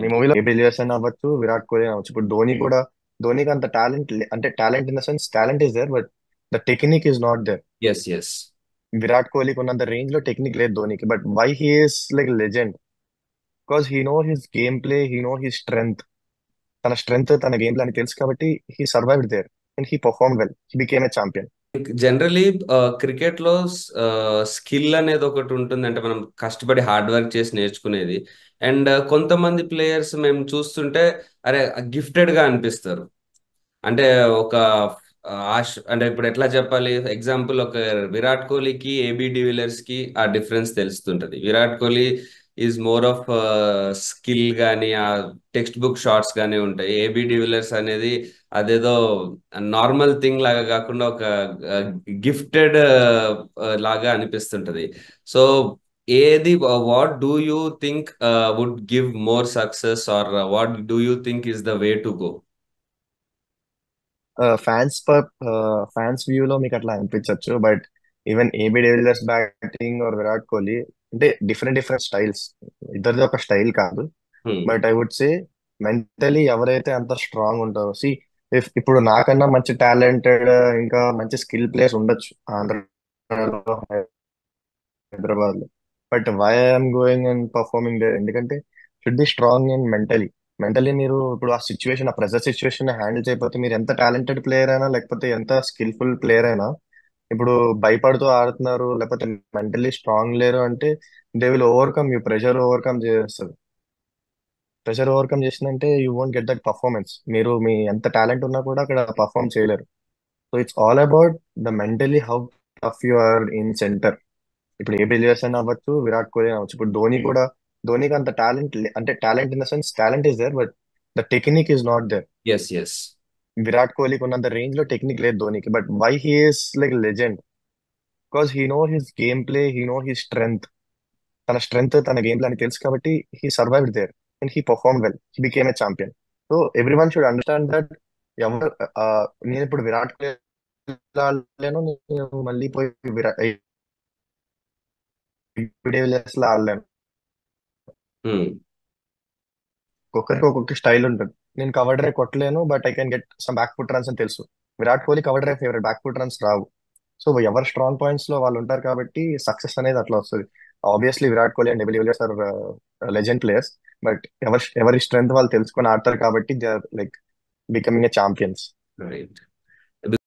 You మూవీలో ఏబిలియర్స్ అని అవ్వచ్చు? విరాట్ కోహ్లీ అవ్వచ్చు. ఇప్పుడు ధోని కూడా ధోనికి అంత టాలెంట్ అంటే talent in the sense talent is there but the technique is not there. Yes yes Virat కోహ్లీకి ఉన్నంత రేంజ్లో టెక్నిక్ లేదు ధోనికి but why he is like legend. Because he know his game play he know his strength. తన strength తన game play అని తెలుసు కాబట్టి he survived there and he perform well. He became a champion. Generally క్రికెట్లో skill అనేది ఒకటి ఉంటుంది. అంటే మనం కష్టపడి హార్డ్ వర్క్ చేసి నేర్చుకునేది. అండ్ uh, కొంతమంది ప్లేయర్స్ మేము చూస్తుంటే అరే గిఫ్టెడ్గా అనిపిస్తారు. అంటే ఒక uh, ఆశ అంటే ఇప్పుడు ఎట్లా చెప్పాలి? ఎగ్జాంపుల్ ఒక విరాట్ కోహ్లీకి ఏబి డివిలియర్స్కి ఆ difference తెలుస్తుంటది. Virat Kohli is more of skill కానీ ఆ టెక్స్ట్ బుక్ షార్ట్స్ కానీ ఉంటాయి ఏబి డివిలర్స్ అనేది అదేదో నార్మల్ థింగ్ లాగా కాకుండా ఒక గిఫ్టెడ్ లాగా అనిపిస్తుంటది. సో ఏది what do you think would give more success or what do you think is the way to go fans fans view లో మీకు అట్లా అనిపించవచ్చు but even AB de Villiers batting or Virat Kohli అంటే different different styles ఇద్దరిది ఒక style కాదు. But I would say mentally ఎవరైతే అంత స్ట్రాంగ్ ఉంటారో సి ఇఫ్ ఇప్పుడు నాకన్నా మంచి టాలెంటెడ్ ఇంకా మంచి స్కిల్ ప్లేయర్స్ ఉండొచ్చు ఆంధ్రలో హైదరాబాద్లో but why I'm going and performing they ఎందుకంటే should be strong and mentally mentally మీరు ఇప్పుడు ఆ సిచ్యువేషన్ ఆ ప్రెజర్ సిచ్యువేషన్ హ్యాండిల్ చేయకపోతే మీరు ఎంత టాలెంటెడ్ ప్లేయర్ అయినా లేకపోతే ఎంత స్కిల్ఫుల్ ప్లేయర్ అయినా ఇప్పుడు భయపడుతూ ఆడుతున్నారు లేకపోతే మెంటలీ స్ట్రాంగ్ లేరు అంటే they will overcome you pressure overcome చేస్తారు ప్రెషర్ ఓవర్కమ్ చేసిందంటే you won't get that performance మీరు మీ ఎంత టాలెంట్ ఉన్నా కూడా అక్కడ పర్ఫార్మ్ చేయలేరు. So it's all about the mentally how tough you are in centre ఇప్పుడు ఏ బిలియర్స్ అని అవ్వచ్చు విరాట్ కోహ్లీ అవ్వచ్చు. ఇప్పుడు ధోని కూడా ధోనికి అంత టాలెంట్ అంటే talent in the sense talent is there but the technique is not there yes yes Virat కోహ్లీకి ఉన్నంత రేంజ్లో టెక్నిక్ లేదు ధోనికి but why he is like legend because he know his game play he know his strength తన strength తన game play అని తెలుసు కాబట్టి he survived there and he perform well he became a champion so every one should understand that ఎవరు నేను ఇప్పుడు విరాట్ కోహ్లీ ఆడలేను నేను మళ్ళీ పోయి విరాట్ ఆడలేను. ఒక్కొక్కరికి ఒక్కొక్క స్టైల్ ఉంటుంది. నేను cover drive కొట్టలేను but I can get some back foot runs అని తెలుసు. Virat Kohli cover drive favourite back foot runs రావు. సో ఎవరు స్ట్రాంగ్ పాయింట్స్లో వాళ్ళు ఉంటారు కాబట్టి సక్సెస్ అనేది అట్లా వస్తుంది. Obviously Virat Kohli and de Villiers are legend players but ఎవరి ఎవరి స్ట్రెంత్ వాళ్ళు తెలుసుకొని ఆడతారు కాబట్టి they are like becoming a champions right